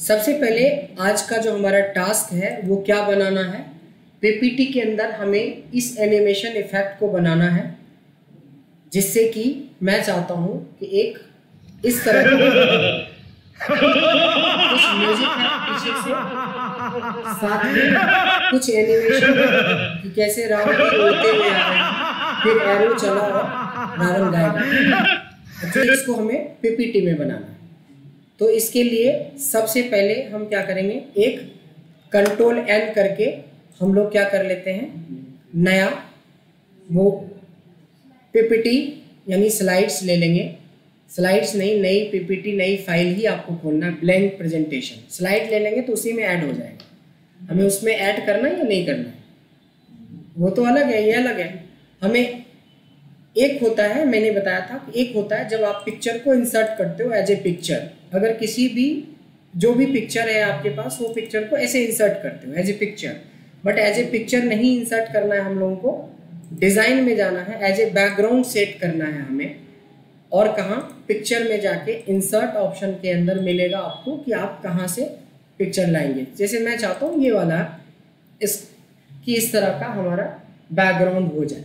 सबसे पहले आज का जो हमारा टास्क है, वो क्या बनाना है? पीपीटी के अंदर हमें इस एनिमेशन इफ़ेक्ट को बनाना है, जिससे कि मैं चाहता हूँ कि एक इस तरह कुछ म्यूज़िक है पीछे से साथ में कुछ एनिमेशन कि कैसे रावण उड़ते हुए आ रहे हैं, फिर एरो चला और रावण गायब तो इसको हमें पीपीटी में बनाना है। तो इसके लिए सबसे पहले हम क्या करेंगे? एक कंट्रोल एन करके हम लोग क्या कर लेते हैं? नया वो पीपीटी यानी स्लाइड्स ले लेंगे। स्लाइड्स नहीं, नई पीपीटी नई फ़ाइल ही आपको खोलना ब्लैंक प्रेजेंटेशन स्लाइड ले लेंगे तो उसी में ऐड हो जाएगा। हमें उसमें ऐड करना है या नहीं करना है? वो तो अलग है, ये अलग है। हमें एक होता है, मैंने बताया था एक होता है जब आप पिक्चर को इंसर्ट करते हो एज ए पिक्चर अगर किसी भी, जो भी पिक्चर है आपके पास, वो पिक्चर को ऐसे इंसर्ट करते हो as a picture but as a picture नहीं इंसर्ट करना है हम लोगों को डिज़ाइन में जाना है एज ए बैकग्राउंड सेट करना है हमें. और कहाँ? पिक्चर में जाके इंसर्ट ऑप्शन के अंदर मिलेगा आपको कि आप कहाँ से पिक्चर लाएँगे. जैसे मैं चाहता हूँ ये वाला इस, कि इस तरह का हमारा बैकग्राउंड हो जाए.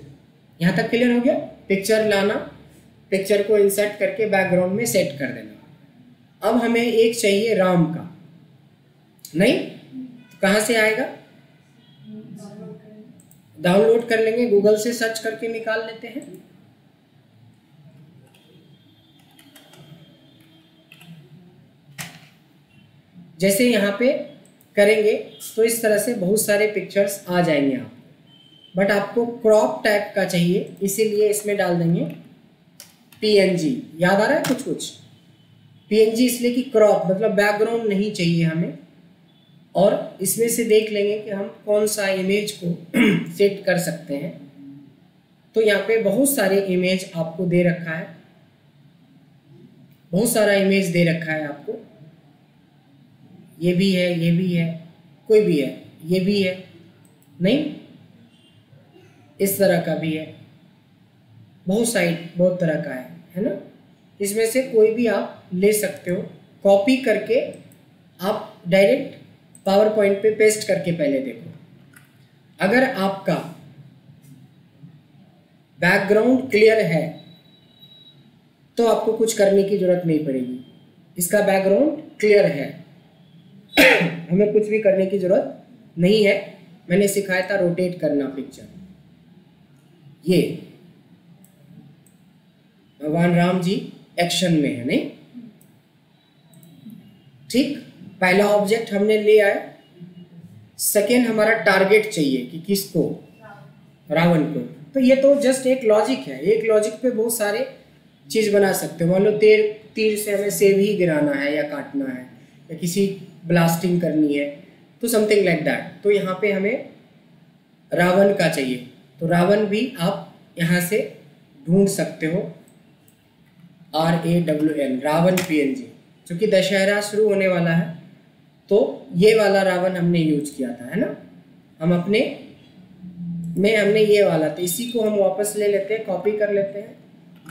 यहाँ तक क्लियर हो गया? पिक्चर लाना पिक्चर को इंसर्ट करके बैकग्राउंड में सेट कर देना. अब हमें एक चाहिए राम का। नहीं? तो कहाँ से आएगा? डाउनलोड कर लेंगे, गूगल से सर्च करके निकाल लेते हैं। जैसे यहाँ पे करेंगे तो इस तरह से बहुत सारे पिक्चर्स आ जाएँगे आप। बट आपको क्रॉप टाइप का चाहिए, इसीलिए इसमें डाल देंगे पीएनजी याद आ रहा है कुछ कुछ पीएनजी इसलिए कि क्रॉप मतलब बैकग्राउंड नहीं चाहिए हमें। और इसमें से देख लेंगे कि हम कौन सा इमेज को सेट कर सकते हैं। तो यहाँ पे बहुत सारे इमेज आपको दे रखा है। बहुत सारा इमेज दे रखा है आपको। ये भी है, ये भी है, कोई भी है, ये भी है, नहीं? इस तरह का भी है। बहुत साइड, बहुत तरह का है है ना? इसमें से कोई भी आप ले सकते हो। कॉपी करके आप डायरेक्ट पावर पॉइंट पे पेस्ट करके पहले देखो। अगर आपका बैकग्राउंड क्लियर है तो आपको कुछ करने की ज़रूरत नहीं पड़ेगी। इसका बैकग्राउंड क्लियर है। हमें कुछ भी करने की ज़रूरत नहीं है। मैंने सिखाया था रोटेट करना पिक्चर ये। भगवान राम जी एक्शन में है, नहीं? ठीक? पहला ऑब्जेक्ट हमने ले आया सेकेंड हमारा टारगेट चाहिए कि किसको? रावण को। तो ये तो जस्ट एक लॉजिक है। एक लॉजिक पे बहुत सारे चीज़ बना सकते हो। मान लो तीर तीर से हमें सेब ही गिराना है या काटना है या किसी ब्लास्टिंग करनी है तो समथिंग लाइक दैट तो यहाँ पे हमें रावण का चाहिए। तो रावण भी आप यहाँ से ढूंढ सकते हो। R A W N Ravan P N G चूँकि दशहरा शुरू होने वाला है तो ये वाला रावण हमने यूज़ किया था, है ना? हम अपने, में हमने ये वाला तो इसी को हम वापस ले लेते हैं कॉपी कर लेते हैं।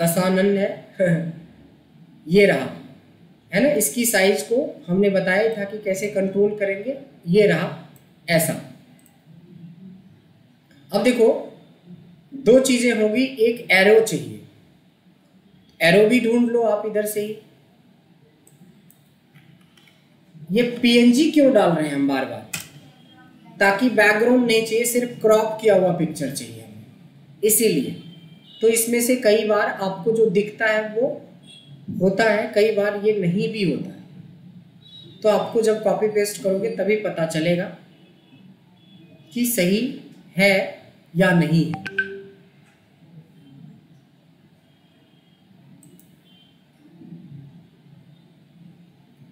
दसानंद है, ये रहा, है ना? इसकी साइज़ को हमने बताया था कि कैसे कंट्रोल करेंगे, ये रहा, ऐसा। अब देखो, दो चीज़ें होगी, एक एरो चाहिए। एरो भी ढूंढ लो आप इधर से ही। ये पीएनजी क्यों डाल रहे हैं हम बार बार ताकि बैकग्राउंड नहीं चाहिए, सिर्फ़ क्रॉप किया हुआ पिक्चर चाहिए हमें। इसीलिए। तो इसमें से कई बार आपको जो दिखता है वो होता है, कई बार ये नहीं भी होता है। तो आपको जब कॉपी पेस्ट करोगे तभी पता चलेगा कि सही है या नहीं है।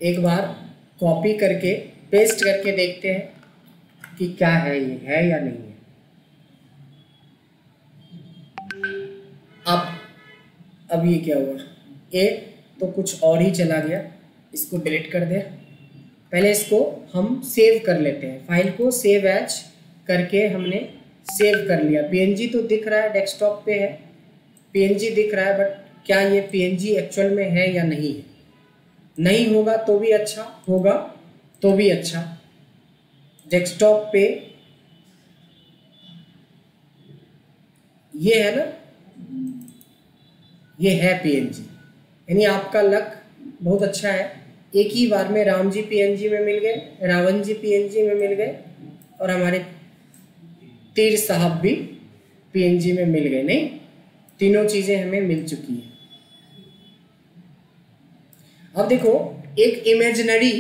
एक बार कॉपी करके पेस्ट करके देखते हैं कि क्या है ये, है या नहीं है। अब अब ये क्या हुआ? ए तो कुछ और ही चला गया। इसको डिलीट कर दे। पहले इसको हम सेव कर लेते हैं। फ़ाइल को सेव एज करके हमने सेव कर लिया। पीएनजी तो दिख रहा है डेस्कटॉप पे है। पीएनजी दिख रहा है बट क्या ये पीएनजी एक्चुअल में है या नहीं है? नहीं होगा तो भी अच्छा होगा तो भी अच्छा। डेस्कटॉप पे ये है ना? ये है पीएनजी यानी आपका लक बहुत अच्छा है। एक ही बार में राम जी पीएनजी में मिल गए, रावण जी पीएनजी में मिल गए, और हमारे तीर साहब भी पीएनजी में मिल गए। नहीं, तीनों चीज़ें हमें मिल चुकी है। अब देखो, एक इमेजिनरी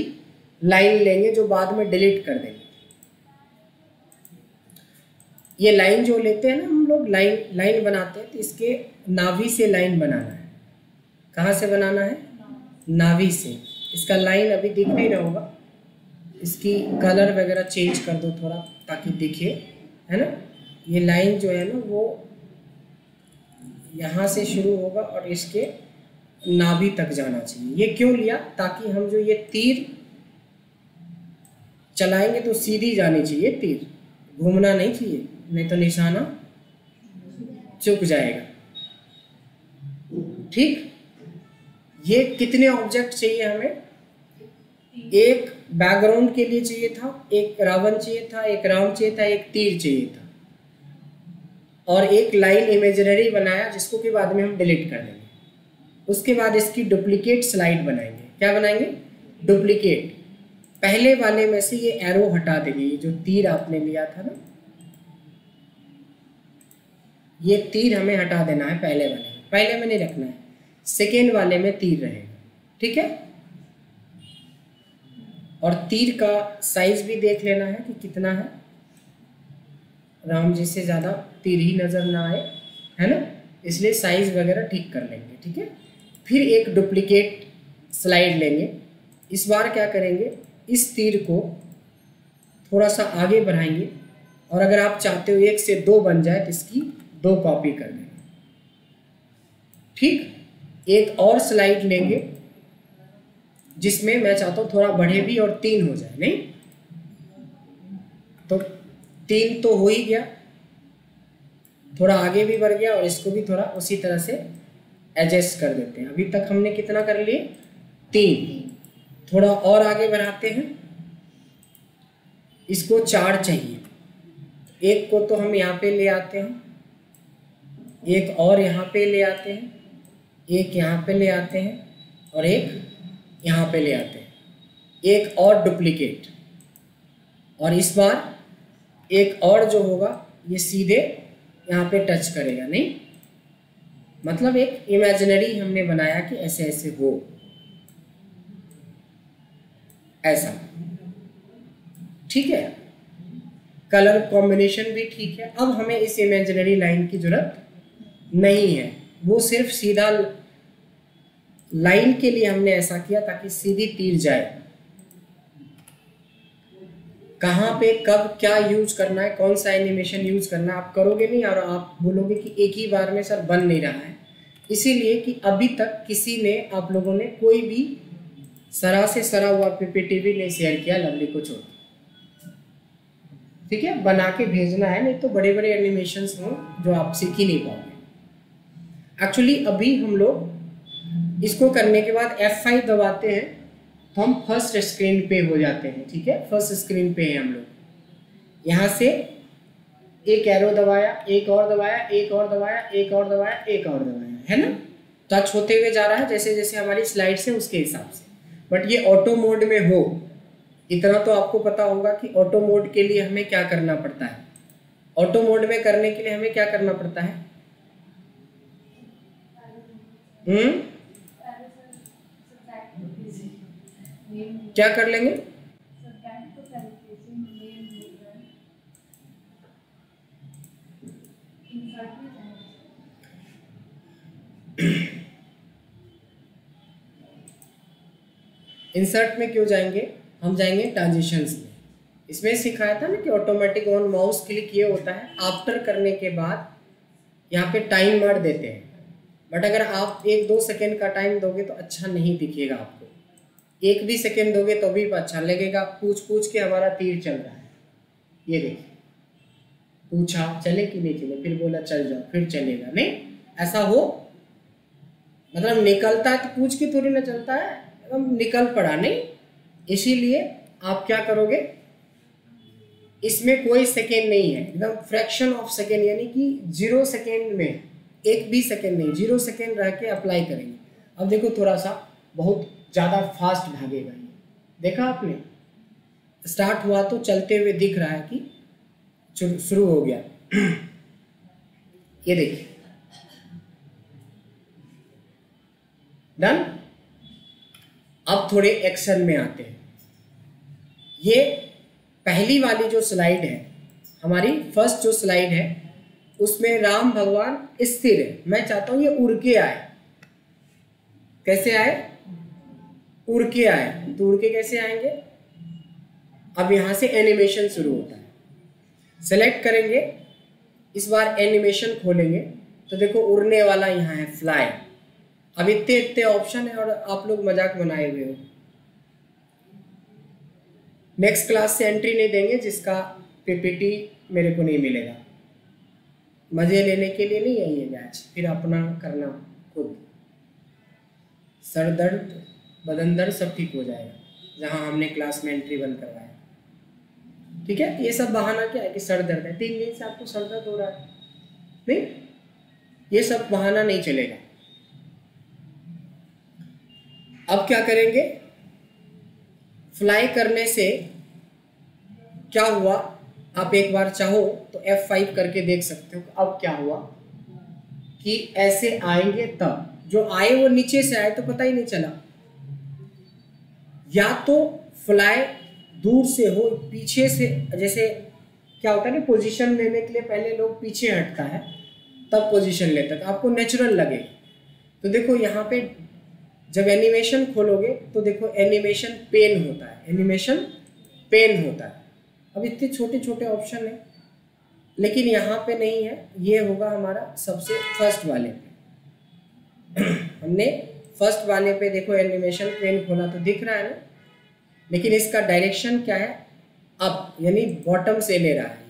लाइन लेंगे जो बाद में डिलीट कर देंगे। ये लाइन जो लेते हैं ना हम लोग लाइन लाइन बनाते हैं तो इसके नाभि से लाइन बनाना है। कहाँ से बनाना है? नाभि से। इसका लाइन अभी दिख नहीं रहा होगा। इसकी कलर वगैरह चेंज कर दो थोड़ा, ताकि दिखे, है ना? ये लाइन जो है ना, वो यहाँ से शुरू होगा और इसके नाभि तक जाना चाहिए। ये क्यों लिया? ताकि हम जो ये तीर चलाएँगे तो सीधी जानी चाहिए तीर। घूमना नहीं चाहिए, नहीं तो निशाना चुक जाएगा। ठीक? ये कितने ऑब्जेक्ट चाहिए हमें? एक बैकग्राउंड के लिए चाहिए था, एक रावण चाहिए था, एक राम चाहिए था, एक तीर चाहिए था। और एक लाइन इमेजिनरी बनाया, जिसको के बाद में हम डिलीट कर देंगे। उसके बाद इसकी डुप्लीकेट स्लाइड बनाएँगे। क्या बनाएँगे? डुप्लीकेट पहले वाले में से ये एरो हटा देंगे। ये जो तीर आपने लिया था ना, ये तीर हमें हटा देना है पहले वाले पहले में नहीं रखना है। सेकेंड वाले में तीर रहेगा। ठीक है? और तीर का साइज़ भी देख लेना है कि कितना है। राम जी से ज़्यादा तीर ही नज़र ना आए, है ना? इसलिए साइज़ वगैरह ठीक कर लेंगे। ठीक है? फिर एक डुप्लीकेट स्लाइड लेंगे। इस बार क्या करेंगे? इस तीर को थोड़ा सा आगे बढ़ाएँगे और अगर आप चाहते हो एक से दो बन जाए तो इसकी दो कॉपी कर देंगे। ठीक? एक और स्लाइड लेंगे जिसमें मैं चाहता हूँ थोड़ा बढ़े भी और तीन हो जाए, नहीं? तो तीन तो हो ही गया। थोड़ा आगे भी बढ़ गया और इसको भी थोड़ा उसी तरह से एडजस्ट कर देते हैं। अभी तक हमने कितना कर लिए? तीन। थोड़ा और आगे बढ़ाते हैं। इसको चार चाहिए। एक को तो हम यहाँ पे ले आते हैं। एक और यहाँ पे ले आते हैं। एक यहाँ पे ले आते हैं और एक यहाँ पे ले आते हैं। एक और डुप्लीकेट और इस बार एक और जो होगा, ये सीधे यहाँ पे टच करेगा, नहीं? मतलब एक इमेजिनरी हमने बनाया कि ऐसे ऐसे हो। ऐसा। ठीक है? कलर कॉम्बिनेशन भी ठीक है। अब हमें इस इमेजिनरी लाइन की ज़रूरत नहीं है। वो सिर्फ़ सीधा लाइन के लिए हमने ऐसा किया ताकि सीधी तीर जाए। कहाँ पे, कब, क्या यूज़ करना है, कौन सा एनिमेशन यूज़ करना है, आप करोगे नहीं और आप बोलोगे कि एक ही बार में सर बन नहीं रहा है। इसीलिए कि अभी तक किसी ने, आप लोगों ने कोई भी सरा से सरा हुआ पीपीटी भी नहीं शेयर किया लवली को छोड़ ठीक है? बना के भेजना है, नहीं तो बड़े बड़े एनिमेशन हों जो आप सीख ही नहीं पाओगे। एक्चुअली अभी हम लोग इसको करने के बाद F5 दबाते हैं। हम फ़र्स्ट स्क्रीन पे हो जाते हैं, ठीक है? फ़र्स्ट स्क्रीन पे हैं हम लोग। यहाँ से एक एरो दबाया, एक और दबाया, एक और दबाया, एक और दबाया, एक और दबाया, है ना? टच होते हुए जा रहा है, जैसे जैसे हमारी स्लाइड से उसके हिसाब से। बट ये ऑटो मोड में हो, इतना तो आपको पता होगा कि ऑटो मोड के लिए हमें क्या करना पड़ता है। ऑटो मोड में करने के लिए हमें क्या करना पड़ता है? हम्म? क्या कर लेंगे? इंसर्ट में क्यों जाएँगे? हम जाएँगे ट्रांजिशंस में। इसमें सिखाया था ना कि ऑटोमेटिक ऑन माउस क्लिक ये होता है। आफ्टर करने के बाद यहाँ पे टाइम मार देते हैं। बट अगर आप एक दो सेकेंड का टाइम दोगे तो अच्छा नहीं दिखेगा आपको। एक भी सेकेंड दोगे तो भी अच्छा लगेगा। पूछ पूछ के हमारा तीर चल रहा है। ये देखिए। पूछा, चले कि नहीं चले? फिर बोला, चल जाओ, फिर चलेगा। नहीं, ऐसा हो मतलब निकलता है तो पूछ के थोड़ी ना चलता है, एकदम निकल पड़ा। नहीं, इसीलिए आप क्या करोगे? इसमें कोई सेकेंड नहीं है। एकदम फ्रैक्शन ऑफ़ सेकेंड, यानी कि ज़ीरो सेकेंड में, एक भी सेकेंड नहीं, ज़ीरो सेकेंड रह के अप्लाई करेंगे। अब देखो थोड़ा सा, बहुत ज़्यादा फास्ट भागेगा ये। देखा आपने? स्टार्ट हुआ तो चलते हुए दिख रहा है कि शुरू हो गया। ये देखिए। डन अब थोड़े एक्शन में आते हैं। ये पहली वाली जो स्लाइड है, हमारी फ़र्स्ट जो स्लाइड है, उसमें राम भगवान स्थिर है। मैं चाहता हूँ ये उड़ के आए। कैसे आए? उड़ के आए। तो उड़ के कैसे आएँगे? अब यहाँ से एनिमेशन शुरू होता है। सेलेक्ट करेंगे। इस बार एनिमेशन खोलेंगे। तो देखो, उड़ने वाला यहाँ है फ्लाई अब इतने इतने ऑप्शन है और आप लोग मज़ाक बनाए हुए हो। नेक्स्ट क्लास से एंट्री नहीं देंगे, जिसका पीपीटी मेरे को नहीं मिलेगा। मज़े लेने के लिए नहीं है बैच फिर अपना करना खुद। सर दर्द बदन दर्द सब ठीक हो जाएगा, जहाँ हमने क्लास में एंट्री बंद करवाया। ठीक है? ये सब बहाना क्या है कि सर दर्द है? तीन दिन से आपको सर दर्द हो रहा है। नहीं? ये सब बहाना नहीं चलेगा। अब क्या करेंगे? फ्लाई करने से क्या हुआ? आप एक बार चाहो तो F5 करके देख सकते हो अब क्या हुआ। कि ऐसे आएँगे तब। जो आए वो नीचे से आए तो पता ही नहीं चला। या तो फ्लाई दूर से हो, पीछे से, जैसे क्या होता है ना पोजीशन लेने के लिए पहले लोग पीछे हटता है, तब पोजीशन लेता है। आपको नेचुरल लगे तो देखो यहाँ पे जब एनिमेशन खोलोगे तो देखो एनिमेशन पेन होता है। एनिमेशन पेन होता है। अब इतने छोटे छोटे ऑप्शन है। लेकिन यहाँ पे नहीं है। ये होगा हमारा सबसे फ़र्स्ट वाले हमने फ़र्स्ट वाले पे देखो एनिमेशन पेन खोला तो दिख रहा है ना। लेकिन इसका डायरेक्शन क्या है? अप यानी बॉटम से ले रहा है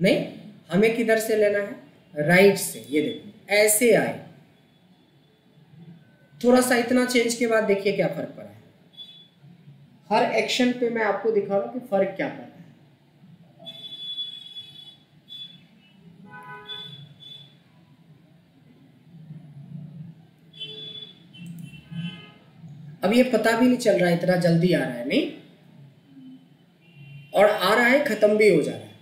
नहीं, हमें किधर से लेना है? राइट से, ये देखो, ऐसे आए। थोड़ा सा इतना चेंज के बाद देखिए क्या फ़र्क पड़ा है। हर एक्शन पे मैं आपको दिखा रहा हूँ कि फ़र्क क्या पड़ा अब ये पता भी नहीं चल रहा है इतना जल्दी आ रहा है, नहीं? और आ रहा है, खत्म भी हो जा रहा है।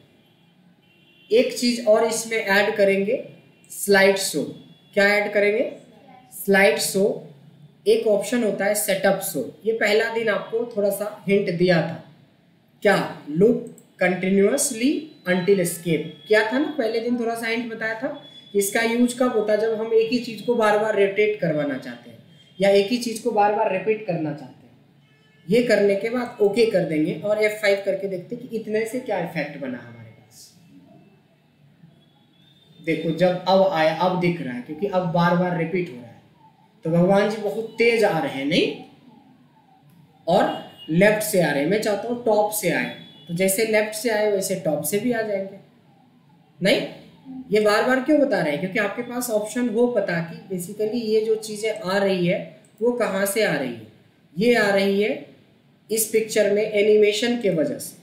एक चीज़ और इसमें ऐड करेंगे स्लाइड शो क्या ऐड करेंगे? स्लाइड शो एक ऑप्शन होता है सेटअप शो ये पहला दिन आपको थोड़ा सा हिंट दिया था। क्या? लुक कंटिन्यूसली अंटिल स्केप क्या था ना, पहले दिन थोड़ा सा हिंट बताया था इसका यूज़ कब होता है? जब हम एक ही चीज़ को बार बार रोटेट करवाना चाहते हैं। या एक ही चीज़ को बार बार रिपीट करना चाहते हैं। ये करने के बाद ओके कर देंगे और F5 करके देखते कि इतने से क्या इफ़ेक्ट बना हमारे पास। देखो, जब अब आया, अब दिख रहा है, क्योंकि अब बार बार रिपीट हो रहा है। तो भगवान जी बहुत तेज आ रहे हैं, नहीं? और लेफ़्ट से आ रहे हैं। मैं चाहता हूँ टॉप से आए। तो जैसे लेफ़्ट से आए, वैसे टॉप से भी आ जाएँगे। नहीं? ये बार बार क्यों बता रहे हैं? क्योंकि आपके पास ऑप्शन हो पता कि बेसिकली ये जो चीज़ें आ रही है, वो कहाँ से आ रही है? ये आ रही है इस पिक्चर में एनिमेशन के वजह से।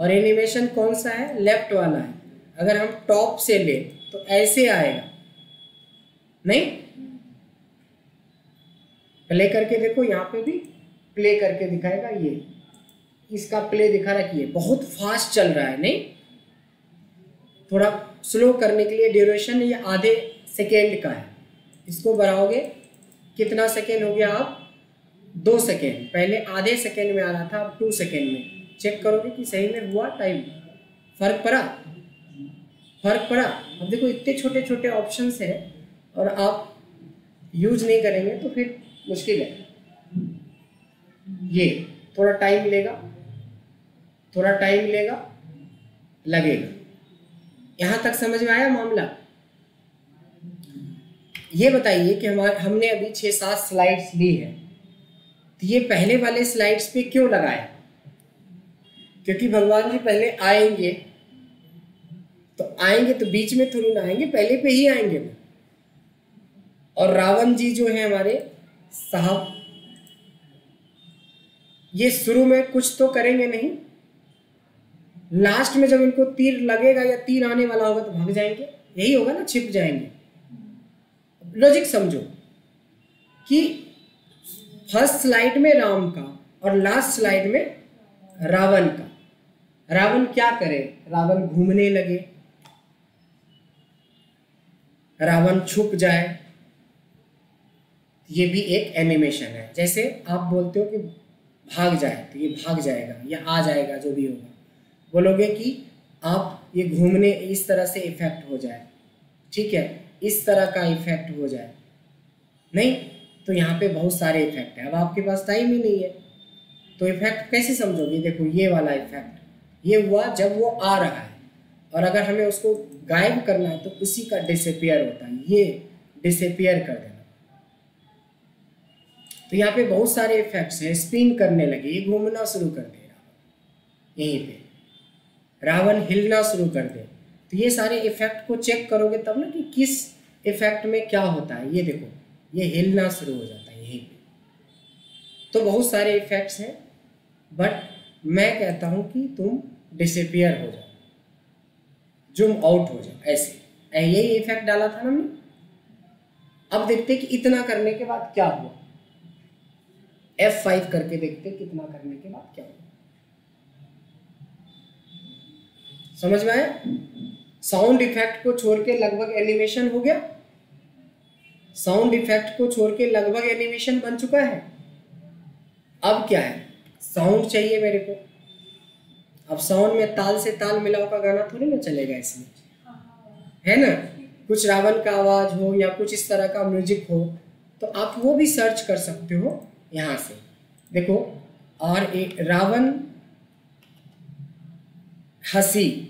और एनिमेशन कौन सा है? लेफ़्ट वाला है। अगर हम टॉप से ले तो ऐसे आएगा। नहीं? प्ले करके देखो, यहाँ पे भी प्ले करके दिखाएगा ये। इसका प्ले दिखा रहा है बहुत फास्ट चल रहा है, नहीं? थोड़ा स्लो करने के लिए ड्यूरेशन ये आधे सेकेंड का है। इसको बढ़ाओगे, कितना सेकेंड हो गया आप? दो सेकेंड पहले आधे सेकेंड में आ रहा था, अब टू सेकेंड में। चेक करोगे कि सही में हुआ टाइम फ़र्क पड़ा? फ़र्क पड़ा? अब देखो, इतने छोटे छोटे ऑप्शंस हैं और आप यूज़ नहीं करेंगे तो फिर मुश्किल है। ये, थोड़ा टाइम लेगा, थोड़ा टाइम लेगा, लगेगा। यहाँ तक समझ में आया मामला? ये बताइए कि हमारे, हमने अभी छह सात स्लाइड्स ली है। तो ये पहले वाले स्लाइड्स पे क्यों लगाया क्योंकि भगवान जी पहले आएँगे। तो आएँगे तो बीच में थोड़ी ना आएँगे, पहले पे ही आएँगे ना और रावण जी जो है हमारे, साहब, ये शुरू में कुछ तो करेंगे नहीं। लास्ट में जब इनको तीर लगेगा या तीर आने वाला होगा तो भाग जाएँगे। यही होगा ना, छिप जाएँगे। लॉजिक समझो कि फ़र्स्ट स्लाइड में राम का और लास्ट स्लाइड में रावण का। रावण क्या करे? रावण घूमने लगे। रावण छुप जाए। ये भी एक एनिमेशन है। जैसे आप बोलते हो कि भाग जाए तो ये भाग जाएगा, या आ जाएगा, जो भी होगा। बोलोगे कि आप ये घूमने इस तरह से इफ़ेक्ट हो जाए। ठीक है? इस तरह का इफ़ेक्ट हो जाए। नहीं? तो यहाँ पे बहुत सारे इफ़ेक्ट है। अब आपके पास टाइम ही नहीं है। तो इफ़ेक्ट कैसे समझोगे? देखो, ये वाला इफ़ेक्ट ये हुआ जब वो आ रहा है। और अगर हमें उसको गायब करना है तो उसी का डिसअपियर होता है। ये डिसअपियर कर देना। तो यहाँ पे बहुत सारे इफेक्ट्स हैं। स्पिन करने लगे। ये घूमना शुरू कर दे रावण यहीं पे। रावण हिलना शुरू कर दे। तो ये सारे इफ़ेक्ट को चेक करोगे तब ना कि किस इफ़ेक्ट में क्या होता है। ये देखो, ये हिलना शुरू हो जाता है, यहीं तो बहुत सारे इफेक्ट्स हैं बट मैं कहता हूँ कि तुम डिसअपियर हो जाओ। जुम आउट हो जाओ, ऐसे। यही इफ़ेक्ट डाला था ना अब देखते कि इतना करने के बाद क्या हुआ। F5 करके देखते कितना करने के बाद क्या हुआ। समझ में आया? साउंड इफ़ेक्ट को छोड़ के लगभग एनिमेशन हो गया। साउंड इफ़ेक्ट को छोड़ के लगभग एनिमेशन बन चुका है। अब क्या है? साउंड चाहिए मेरे को। अब साउंड में ताल से ताल मिलाओ का गाना थोड़ी ना चलेगा इसमें। है ना? कुछ रावण का आवाज़ हो या कुछ इस तरह का म्यूज़िक हो तो आप वो भी सर्च कर सकते हो यहाँ से। देखो और एक रावण हसी।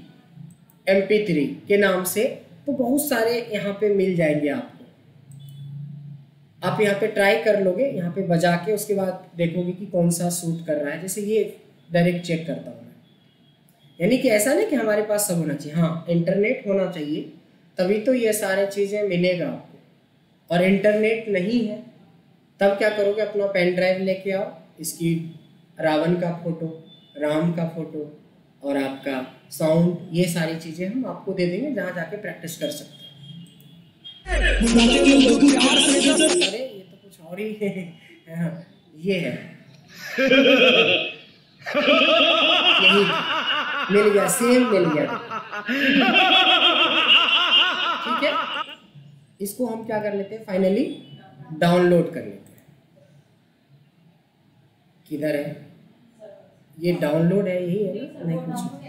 एमपी थ्री के नाम से तो बहुत सारे यहाँ पे मिल जाएँगे आपको। आप यहाँ पे ट्राई कर लोगे, यहाँ पे बजा के उसके बाद देखोगे कि कौन सा सूट कर रहा है। जैसे ये डायरेक्ट चेक करता हूँ यानी कि ऐसा नहीं कि हमारे पास सब होना चाहिए। हाँ इंटरनेट होना चाहिए, तभी तो ये सारे चीज़ें मिलेगा आपको। और इंटरनेट नहीं है, तब क्या करोगे? अपना पेन ड्राइव लेके आओ, इसकी रावण का फ़ोटो राम का फ़ोटो और आपका साउंड ये सारी चीज़ें हम आपको दे देंगे जहाँ जाके प्रैक्टिस कर सकते अरे ये तो कुछ और है हाँ, ये है यही मिल गया सेम मिल गया ठीक है? इसको हम क्या कर लेते हैं? फाइनली डाउनलोड कर लेते हैं। किधर है? ये डाउनलोड है, यही है ना? नहीं, कुछ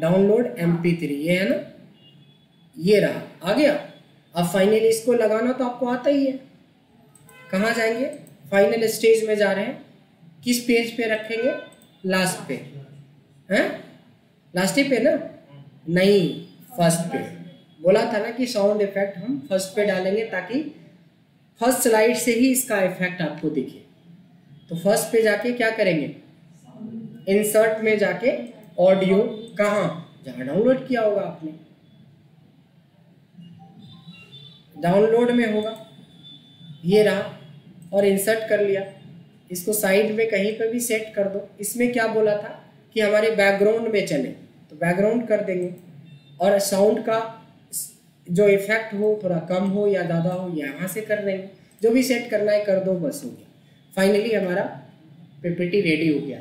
डाउनलोड एम पी थ्री ये है ना? ये रहा। आ गया। अब फाइनल इसको लगाना तो आपको आता ही है। कहाँ जाएँगे? फाइनल स्टेज में जा रहे हैं। किस पेज पे रखेंगे? लास्ट पे। हैं? लास्ट पे ना? नहीं फ़र्स्ट पे। बोला था ना कि साउंड इफ़ेक्ट हम फ़र्स्ट पे डालेंगे ताकि फ़र्स्ट स्लाइड से ही इसका इफ़ेक्ट आपको दिखे। तो फ़र्स्ट पे जाके क्या करेंगे? इंसर्ट में जाके ऑडियो कहाँ? जहाँ डाउनलोड किया होगा आपने। डाउनलोड में होगा। ये रहा और इंसर्ट कर लिया। इसको साइड में कहीं पर भी सेट कर दो। इसमें क्या बोला था कि हमारे बैकग्राउंड में चले। तो बैकग्राउंड कर देंगे। और साउंड का जो इफ़ेक्ट हो, थोड़ा कम हो या ज़्यादा हो, यहाँ से कर देंगे। जो भी सेट करना है कर दो, बस हो गया। फाइनली हमारा पीपीटी रेडी हो गया।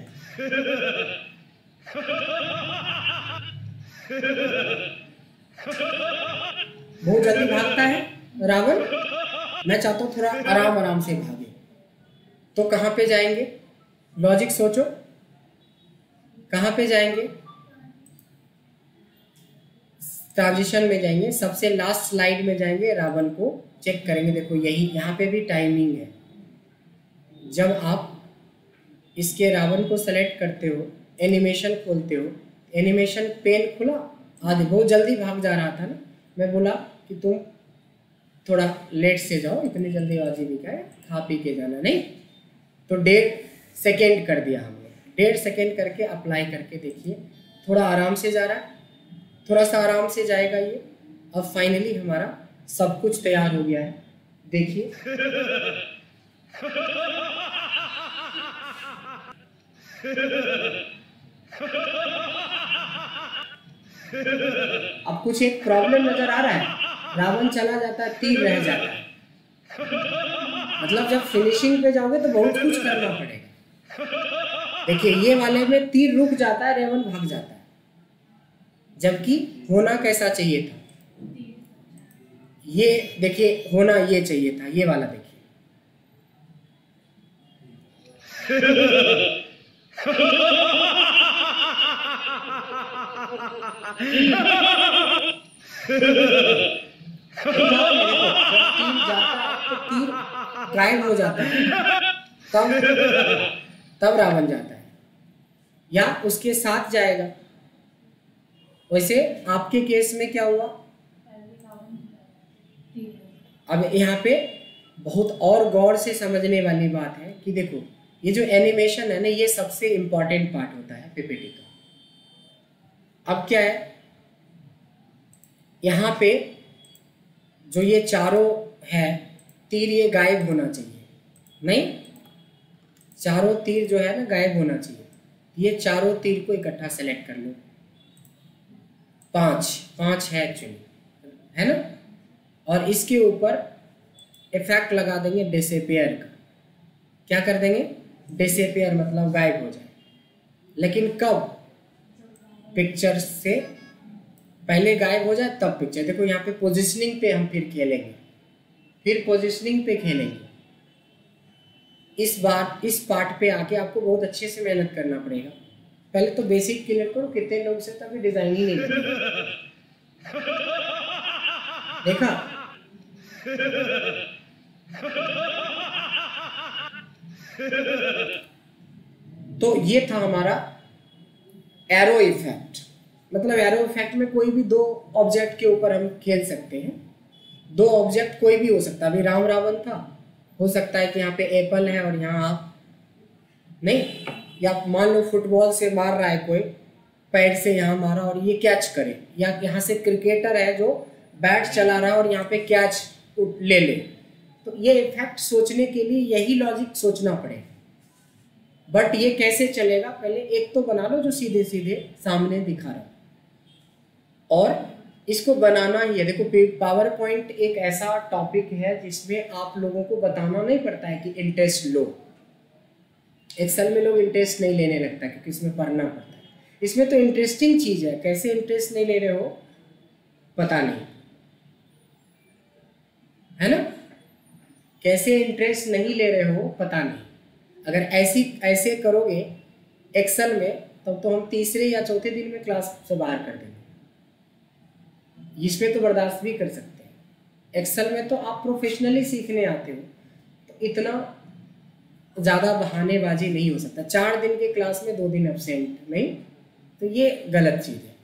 बहुत जल्दी भागता है, रावण। मैं चाहता हूँ थोड़ा आराम आराम से भागे। तो कहाँ पे जाएँगे? लॉजिक सोचो। कहाँ पे जाएँगे? ट्रांजिशन में जाएँगे। सबसे लास्ट स्लाइड में जाएँगे। रावण को चेक करेंगे। देखो, यही, यहाँ पे भी टाइमिंग है। जब आप इसके रावण को सेलेक्ट करते हो एनिमेशन खोलते हो एनिमेशन पेन खुला, आदि बहुत जल्दी भाग जा रहा था ना, मैं बोला कि तुम थोड़ा लेट से जाओ, इतनी जल्दीबाजी नहीं क्या खा पी के जाना, नहीं? तो डेढ़ सेकेंड कर दिया हमने। डेढ़ सेकेंड करके अप्लाई करके देखिए, थोड़ा आराम से जा रहा है थोड़ा सा आराम से जाएगा ये। अब फाइनली हमारा सब कुछ तैयार हो गया है। देखिए। अब कुछ एक प्रॉब्लम नज़र आ रहा है। रावण चला जाता है, तीर रह जाता है। मतलब जब फिनिशिंग पे जाओगे तो बहुत कुछ करना पड़ेगा। देखिए, ये वाले में तीर रुक जाता है रेवन भाग जाता है। जबकि होना कैसा चाहिए था? ये देखिए, होना ये चाहिए था, ये वाला देखिए। हो जाता है। तब तब रावण जाता है। या उसके साथ जाएगा। वैसे आपके केस में क्या हुआ? अब यहाँ पे बहुत और गौर से समझने वाली बात है कि देखो ये जो एनिमेशन है ना, ये सबसे इंपॉर्टेंट पार्ट होता है पीपीटी का। अब क्या है? यहाँ पे जो ये चारों है, तीर ये गायब होना चाहिए। नहीं? चारों तीर जो है ना, गायब होना चाहिए। ये चारों तीर को इकट्ठा सेलेक्ट कर लो। पाँच। पाँच है एक्चुअली है ना? और इसके ऊपर इफ़ेक्ट लगा देंगे डिसपेयर का। क्या कर देंगे? डिसपेयर मतलब गायब हो जाए। लेकिन कब? पिक्चर से पहले गायब हो जाए, तब पिक्चर देखो, यहाँ पे पोजिशनिंग पे हम फिर खेलेंगे। फिर पोजिशनिंग पे खेलेंगे। इस बार इस पार्ट पे आके आपको बहुत अच्छे से मेहनत करना पड़ेगा। पहले तो बेसिक क्लियर करो, कितने लोग से तभी डिज़ाइन ही नहीं देखा? तो ये था हमारा एरो इफ़ेक्ट मतलब एरो इफ़ेक्ट में कोई भी दो ऑब्जेक्ट के ऊपर हम खेल सकते हैं। दो ऑब्जेक्ट कोई भी हो सकता है। अभी राम रावण था। हो सकता है कि यहाँ पे एप्पल है और यहाँ आप नहीं, या मान लो फुटबॉल से मार रहा है कोई पैर से यहाँ मारा और ये कैच करे। या यहाँ से क्रिकेटर है जो बैट चला रहा है और यहाँ पे कैच ले ले। तो ये इफ़ेक्ट सोचने के लिए यही लॉजिक सोचना पड़ेगा बट ये कैसे चलेगा? पहले एक तो बना लो जो सीधे सीधे सामने दिखा रहा और इसको बनाना ही है। देखो पावर पॉइंट एक ऐसा टॉपिक है जिसमें आप लोगों को बताना नहीं पड़ता है कि इंटरेस्ट लो। एक्सेल में लोग इंटरेस्ट नहीं लेने लगता क्योंकि इसमें पढ़ना पड़ता है। इसमें तो इंटरेस्टिंग चीज़ है। कैसे इंटरेस्ट नहीं ले रहे हो? पता नहीं। है ना? कैसे इंटरेस्ट नहीं ले रहे हो पता नहीं। अगर ऐसी ऐसे करोगे एक्सेल में तब तो, हम तीसरे या चौथे दिन में क्लास से बाहर कर देंगे। इसमें तो बर्दाश्त भी कर सकते हैं। एक्सेल में तो आप प्रोफेशनली सीखने आते हो तो इतना ज़्यादा बहानेबाजी नहीं हो सकता। चार दिन के क्लास में दो दिन एबसेंट नहीं? तो ये गलत चीज़ है।